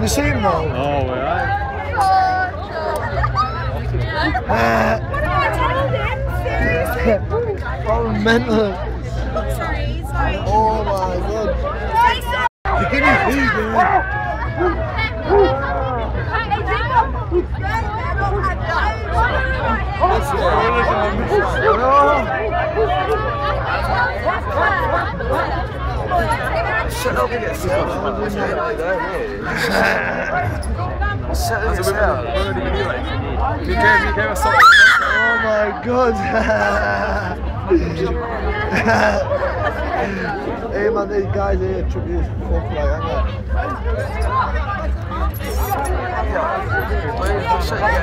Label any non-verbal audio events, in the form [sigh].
Can you see him now? Oh, right. Uh, What have I told him? Seriously? oh, mental. Sorry, sorry. Oh my god. Say sorry. The guinea pig, man. [laughs] Shut up. Set That's a this out. You gave, you gave us. Oh my god. hey man, these guys here this fuck like, aren't they?